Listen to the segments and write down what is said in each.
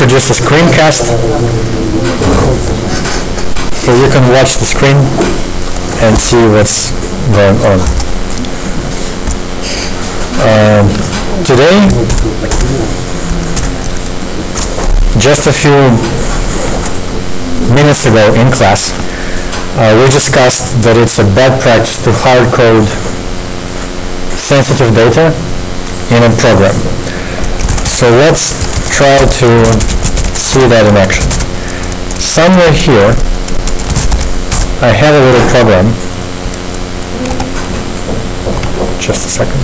produce a screencast. So you can watch the screen and see what's going on. Um, today, just a few minutes ago in class, uh, we discussed that it's a bad practice to hard code sensitive data in a program. So let's try to see that in action. Somewhere here, I have a little program. Just a second.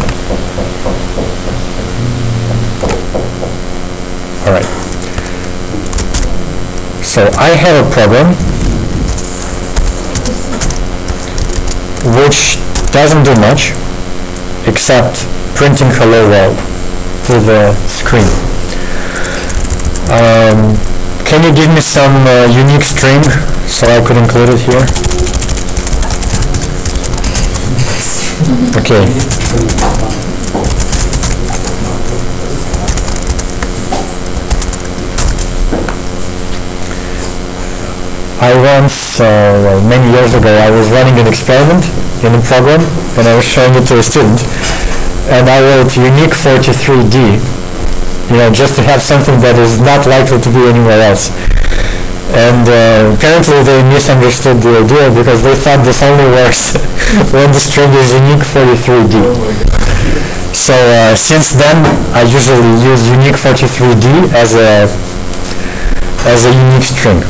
All right. So I have a program which doesn't do much except printing hello world to the screen. Um, can you give me some uh, unique string so I could include it here? Okay. I once, uh, well, many years ago, I was running an experiment in a program, and I was showing it to a student, and I wrote unique 43D, you know, just to have something that is not likely to be anywhere else. And uh, apparently they misunderstood the idea because they thought this only works when the string is unique 43D. So uh, since then, I usually use unique 43D as a as a unique string.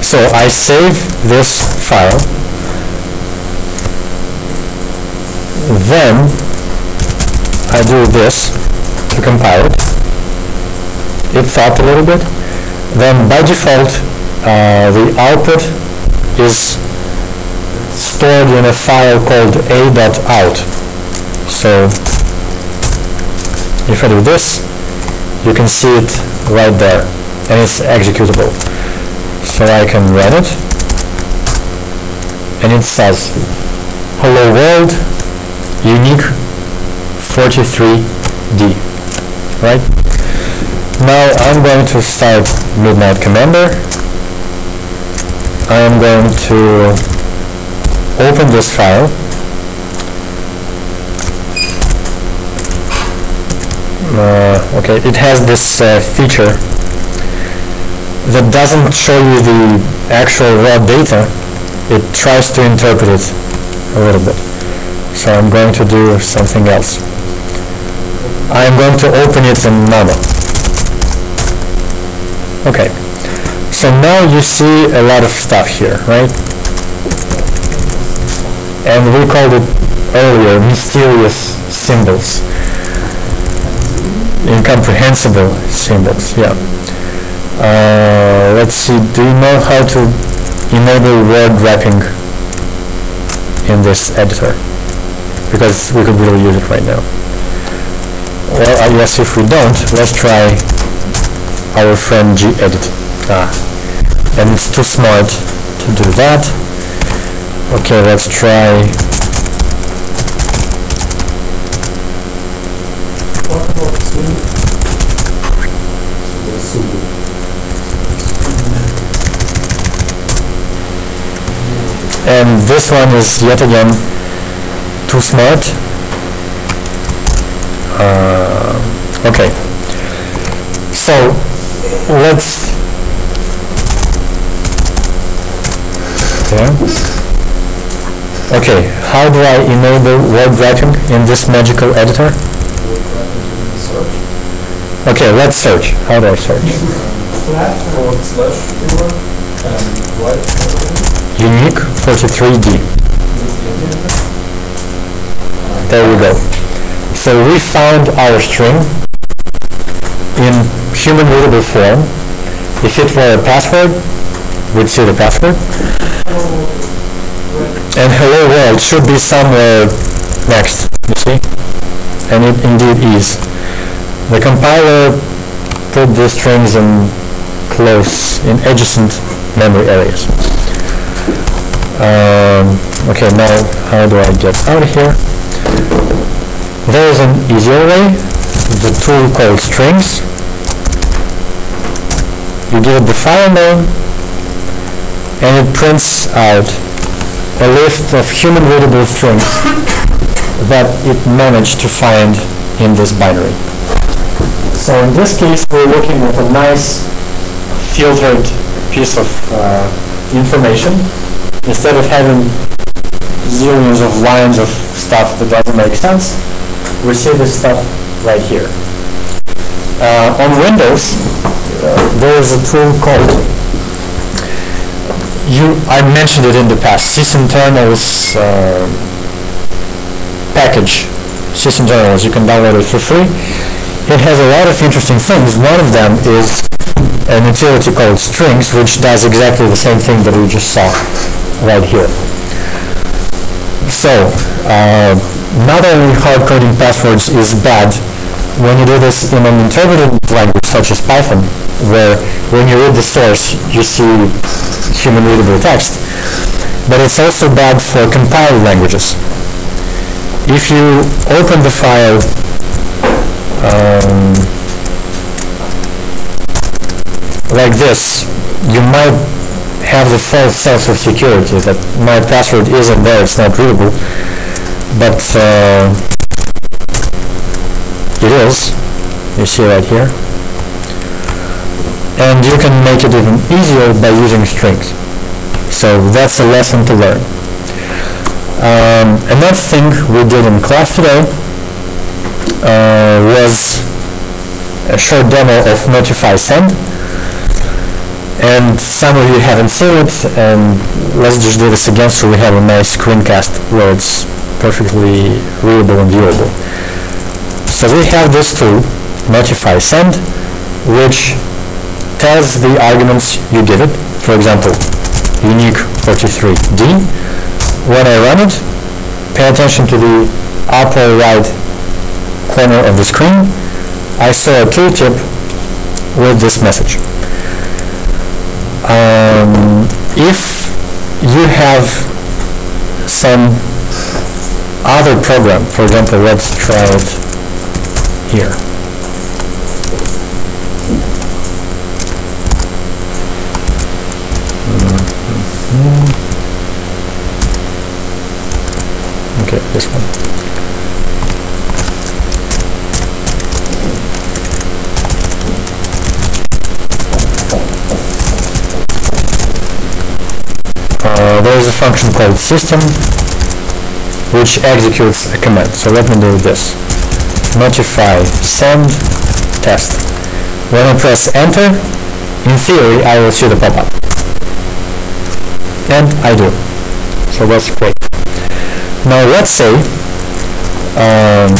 So I save this file. Then I do this to compile it. It thought a little bit. Then by default, uh, the output is stored in a file called a.out. So if I do this, you can see it right there, and it's executable. So I can run it, and it says, hello world, unique 43D, right? Now I'm going to start Midnight Commander. I am going to open this file. Uh, okay, it has this uh, feature that doesn't show you the actual raw data. It tries to interpret it a little bit. So I'm going to do something else. I'm going to open it in Nano. Okay. So now you see a lot of stuff here, right? And we called it earlier mysterious symbols. Incomprehensible symbols, yeah. Uh, let's see, do you know how to enable word wrapping in this editor? Because we could really use it right now. Well, I guess if we don't, let's try our friend gedit. Ah, and it's too smart to do that. Okay, let's try and this one is yet again too smart. Uh, okay, so let's yeah. Okay, how do I enable word wrapping in this magical editor? Okay, let's search. How do I search? Flat or slash and white? Unique 43D. There we go. So we found our string in human readable form. If it were a password, we'd see the password. And hello world should be somewhere next, you see? And it indeed is. The compiler put the strings in close, in adjacent memory areas. Um, okay, now how do I get out of here? There is an easier way, the tool called strings. You give it the file name, and it prints out a list of human readable strings that it managed to find in this binary. So in this case, we're looking at a nice filtered piece of uh, information. Instead of having zillions of lines of stuff that doesn't make sense, we see this stuff right here. Uh, on Windows, there is a tool called you. I mentioned it in the past. Sysinternals uh, package. Sysinternals. You can download it for free. It has a lot of interesting things. One of them is an utility called strings, which does exactly the same thing that we just saw right here. So, uh, not only hard coding passwords is bad when you do this in an interpreted language such as Python, where when you read the source, you see human readable text, but it's also bad for compiled languages. If you open the file um, like this, you might have the false sense of security that my password isn't there, it's not readable, but uh, it is, you see right here. And you can make it even easier by using strings. So that's a lesson to learn. Um, another thing we did in class today uh, was a short demo of Notify Send. And some of you haven't seen it, and let's just do this again so we have a nice screencast where it's perfectly readable and viewable. So we have this tool, Notify Send, which tells the arguments you give it. For example, unique 43D. When I run it, pay attention to the upper right corner of the screen, I saw a tooltip with this message. Um, if you have some other program, for example, let's try it here. Okay, this one. There is a function called system which executes a command. So let me do this. Notify send test. When I press enter, in theory, I will see the pop-up. And I do. So that's great. Now let's say um,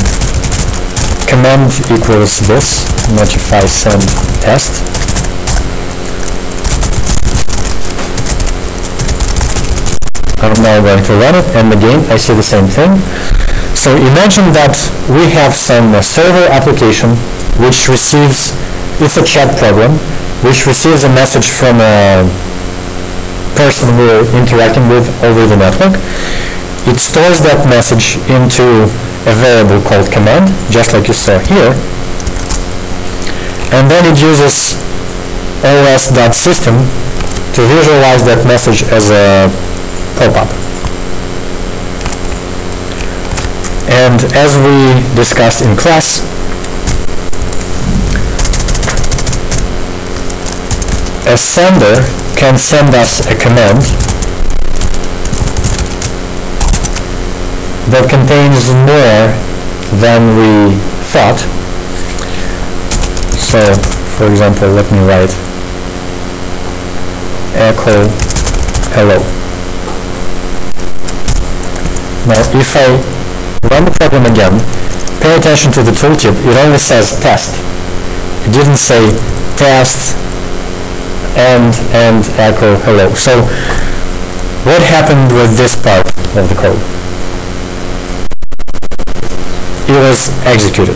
command equals this, notify send test. I'm now going to run it, and again, I see the same thing. So imagine that we have some uh, server application which receives, it's a chat program, which receives a message from a person we're interacting with over the network. It stores that message into a variable called command, just like you saw here. And then it uses os.system to visualize that message as a pop-up. And as we discussed in class, a sender can send us a command that contains more than we thought. So, for example, let me write echo hello. Now, if I run the program again, pay attention to the tooltip, it only says test. It didn't say test and and echo hello. So what happened with this part of the code? It was executed.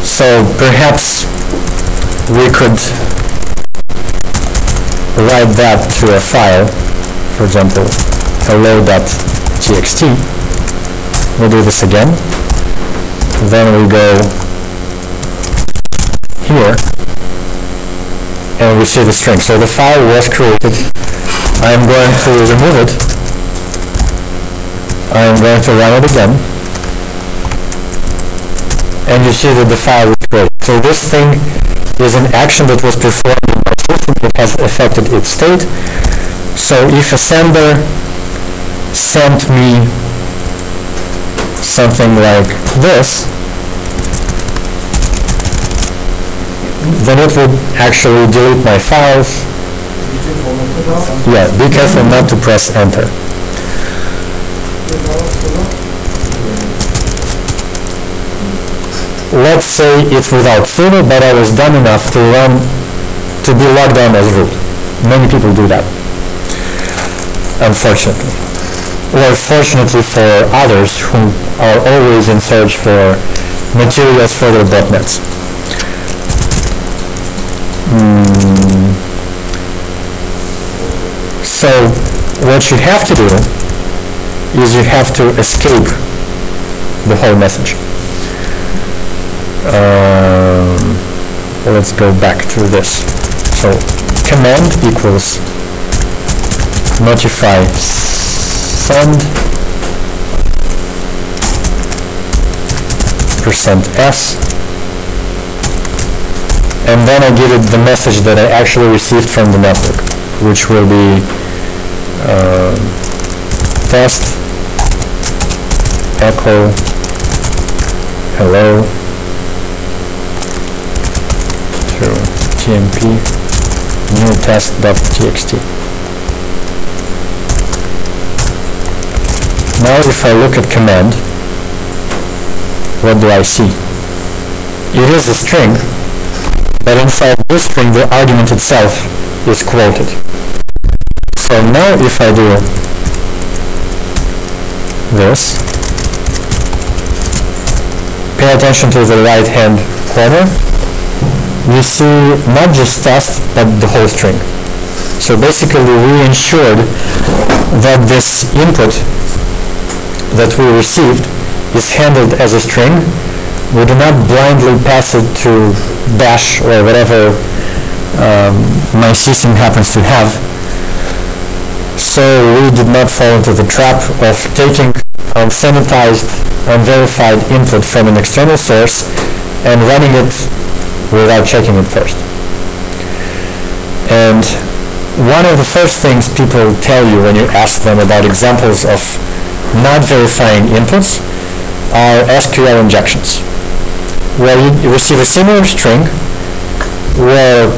So perhaps we could write that to a file, for example, hello.txt txt. We'll do this again. Then we go here. and we see the string. So the file was created. I am going to remove it. I am going to run it again. And you see that the file was created. So this thing is an action that was performed in my system that has affected its state. So if a sender sent me something like this, then it would actually delete my files. Yeah, be careful not to press enter. Let's say it's without sudo, but I was dumb enough to run, to be logged on as root. Many people do that, unfortunately. Or fortunately for others who are always in search for materials for their botnets. Mm. So what you have to do is you have to escape the whole message. Um, let's go back to this. So command equals notify send percent s and then I give it the message that I actually received from the network which will be uh, test echo hello to tmp new test.txt. Now if I look at command, what do I see? It is a string, but inside this string the argument itself is quoted. So now if I do this, pay attention to the right hand corner, we see not just test, but the whole string. So basically we ensured that this input that we received is handled as a string. We do not blindly pass it to bash or whatever um, my system happens to have. So we did not fall into the trap of taking unsanitized, unverified input from an external source and running it without checking it first. And one of the first things people tell you when you ask them about examples of not verifying inputs are SQL injections, where you receive a similar string where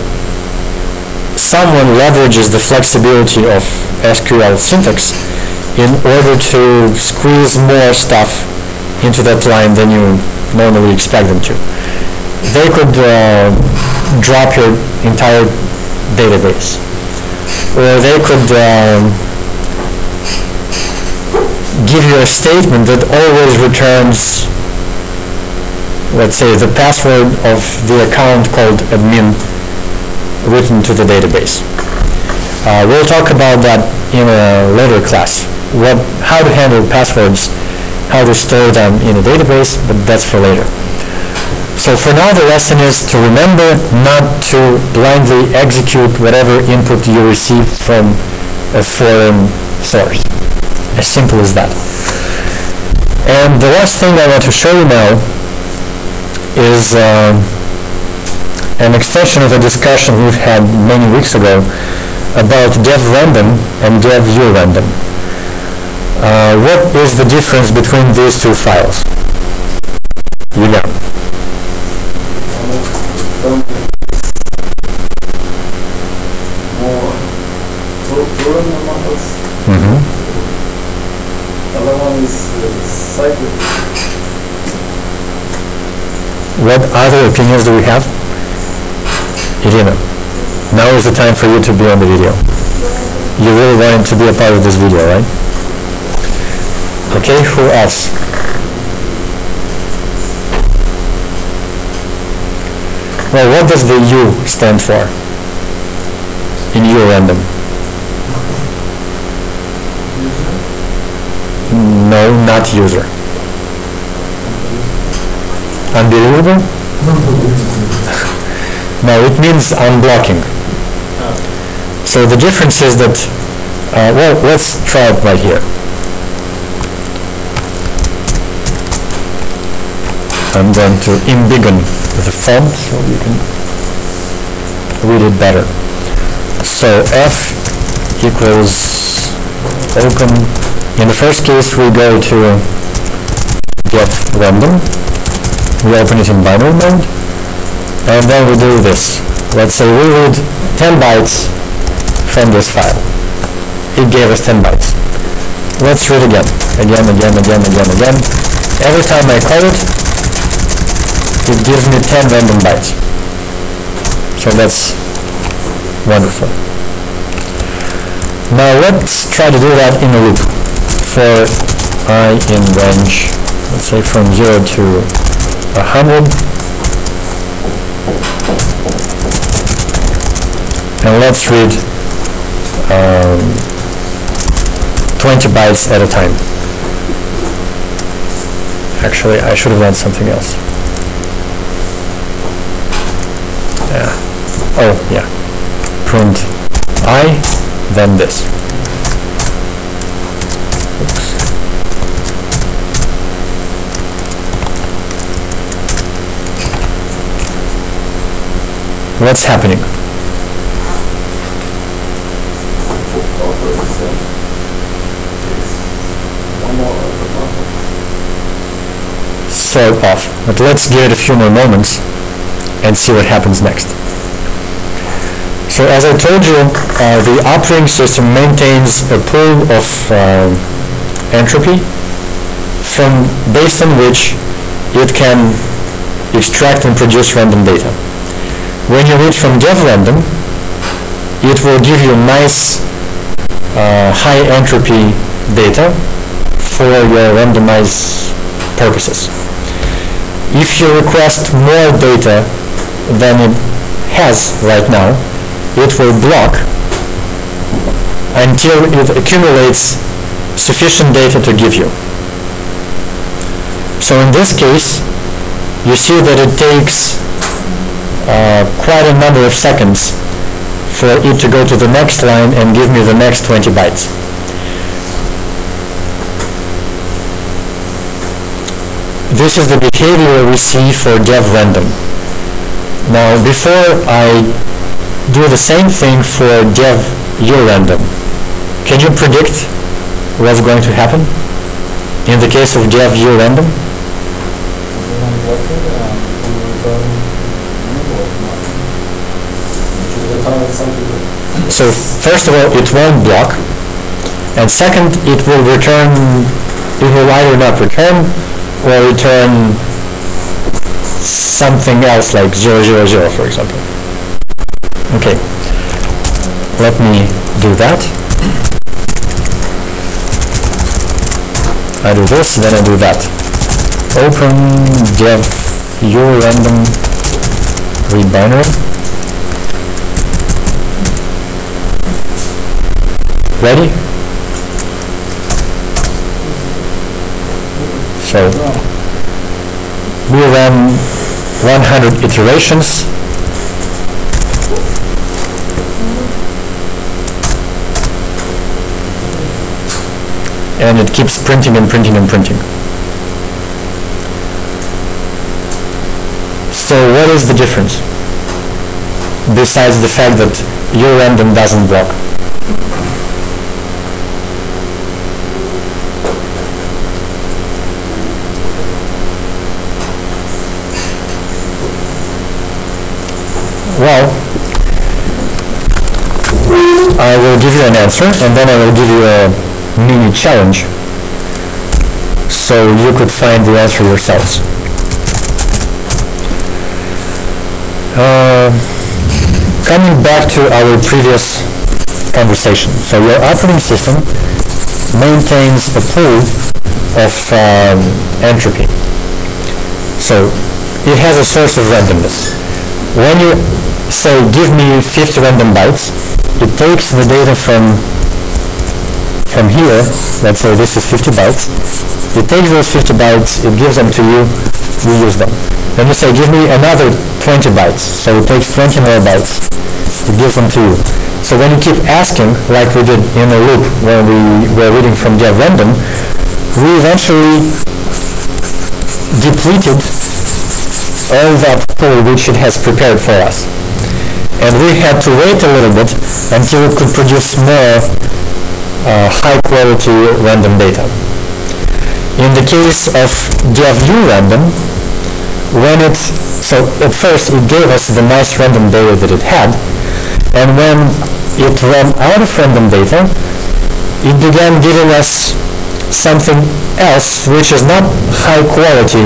someone leverages the flexibility of SQL syntax in order to squeeze more stuff into that line than you normally expect them to. They could uh, drop your entire database, or they could um, give you a statement that always returns, let's say, the password of the account called admin written to the database. Uh, we'll talk about that in a later class, what, how to handle passwords, how to store them in a database, but that's for later. So for now the lesson is to remember not to blindly execute whatever input you receive from a foreign source. As simple as that. And the last thing I want to show you now is um, an extension of a discussion we've had many weeks ago about dev random and dev urandom. Uh, what is the difference between these two files? You know. Mm-hmm. One is. What other opinions do we have? Irina, now is the time for you to be on the video. You really wanted to be a part of this video, right? Okay, who else? Well, what does the U stand for? In U random? No, not user. Unbelievable? No, it means unblocking. So the difference is that, uh, well, let's try it right here. I'm going to embiggen the font so you can read it better. So f equals open. In the first case, we go to get random. We open it in binary mode, and then we do this. Let's say we read 10 bytes from this file. It gave us 10 bytes. Let's read again, again, again, again, again, again. Every time I call it, it gives me 10 random bytes. So that's wonderful. Now let's try to do that in a loop for i in range, let's say from 0 to 100. And let's read um, 20 bytes at a time. Actually, I should have done something else. Yeah. Oh, yeah. Print I, then this. What's happening? Sort of, but let's give it a few more moments and see what happens next. So as I told you, uh, the operating system maintains a pool of uh, entropy from based on which it can extract and produce random data. When you read from dev-random, it will give you nice uh, high entropy data for your randomized purposes. If you request more data than it has right now, it will block until it accumulates sufficient data to give you. So in this case, you see that it takes uh, quite a number of seconds for it to go to the next line and give me the next 20 bytes. This is the behavior we see for dev random. Now, before I do the same thing for dev random, can you predict what's going to happen in the case of dev random? So first of all, it won't block, and second, it will return, it will either not return or return something else like 000, for example. Okay, let me do that. I do this, then I do that. Open dev urandom read binary. Ready? So we run 100 iterations. And it keeps printing and printing and printing. So what is the difference? Besides the fact that urandom doesn't block. Well, I will give you an answer and then I will give you a mini challenge so you could find the answer yourselves. Uh, coming back to our previous conversation. So your operating system maintains a pool of um, entropy. So it has a source of randomness. When you say, give me 50 random bytes, it takes the data from from here, let's say this is 50 bytes, it takes those 50 bytes, it gives them to you, you use them. Then you say, give me another 20 bytes, so it takes 20 more bytes, it gives them to you. So when you keep asking, like we did in a loop when we were reading from dev random, we eventually depleted all that pool which it has prepared for us. And we had to wait a little bit until it could produce more uh, high quality random data. In the case of dev random, when it, so at first it gave us the nice random data that it had, and when it ran out of random data, it began giving us something else which is not high quality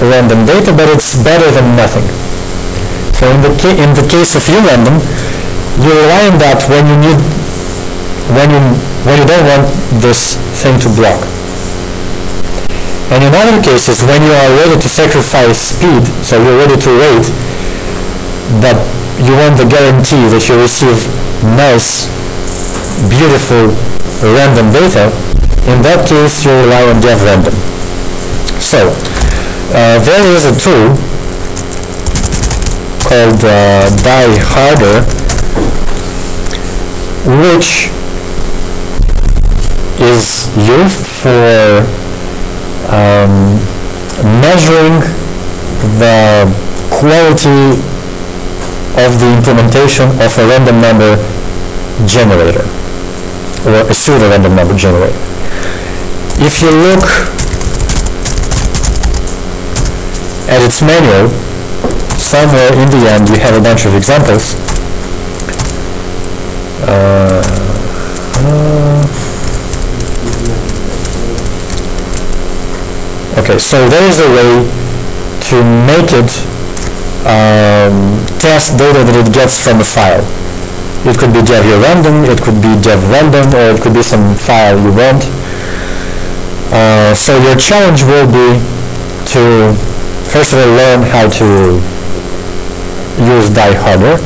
random data, but it's better than nothing. So in the, in the case of urandom, you rely on that when you need, when you, when you don't want this thing to block. And in other cases, when you are ready to sacrifice speed, so you're ready to wait, but you want the guarantee that you receive nice, beautiful random data, in that case you rely on dev random. So, uh, there is a tool called uh, Die Harder, which is used for um, measuring the quality of the implementation of a random number generator or a pseudo random number generator. If you look at its manual, somewhere in the end you have a bunch of examples. Uh, uh, okay, so there is a way to make it um, test data that it gets from a file. It could be dev random, it could be dev random, or it could be some file you want. Uh, so your challenge will be to first of all learn how to use Dieharder.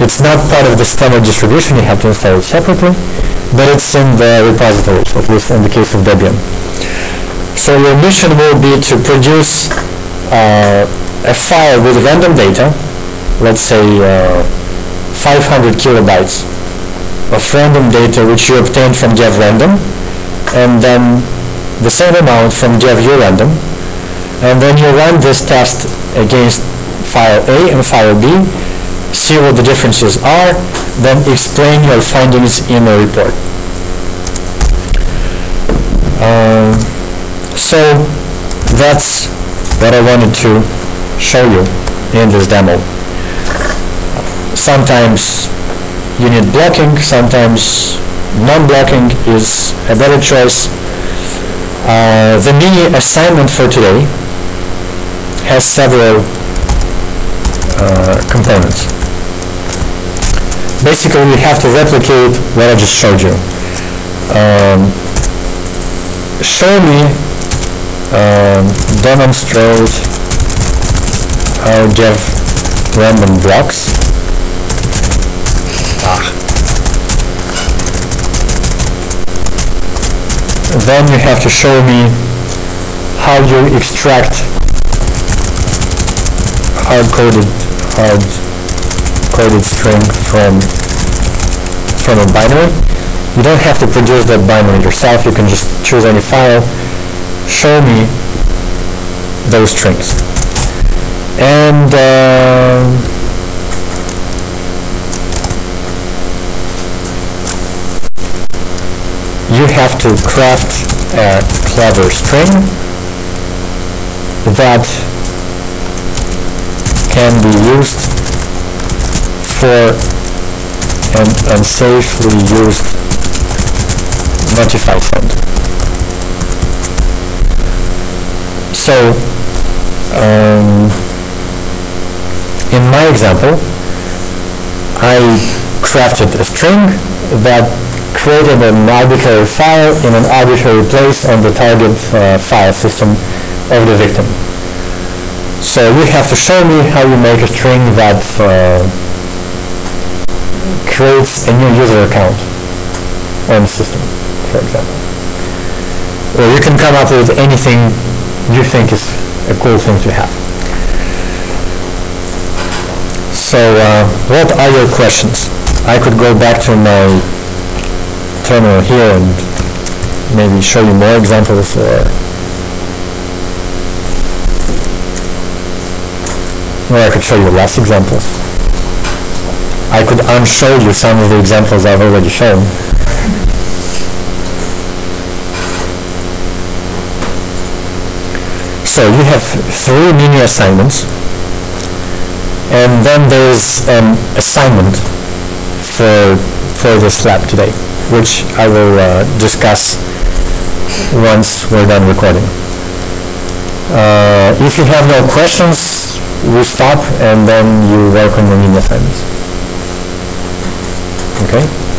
It's not part of the standard distribution, you have to install it separately, but it's in the repositories, at least in the case of Debian. So your mission will be to produce uh, a file with random data, let's say uh, 500 kilobytes of random data which you obtained from dev random, and then the same amount from dev random, and then you run this test against file A and file B, see what the differences are, then explain your findings in a report. Um, so that's what I wanted to show you in this demo. Sometimes you need blocking, sometimes non-blocking is a better choice. Uh, the mini assignment for today has several components. Basically, we have to replicate what I just showed you. Um, show me, um, demonstrate how dev random blocks. Ah. Then you have to show me how you extract hard-coded hard-coded string from from a binary. You don't have to produce that binary yourself. You can just choose any file. Show me those strings. And uh, you have to craft a clever string that can be used for an unsafely used notify send. So, um, in my example, I crafted a string that created an arbitrary file in an arbitrary place on the target uh, file system of the victim. So you have to show me how you make a string that uh, creates a new user account on the system. for example. Or you can come up with anything you think is a cool thing to have. So, uh, what are your questions? I could go back to my terminal here and maybe show you more examples or or I could show you less examples. I could unshow you some of the examples I've already shown. So you have three mini assignments, and then there's an assignment for for this lab today, which I will uh, discuss once we're done recording. Uh, if you have no questions, we stop and then you work on the mini assignments. Okay?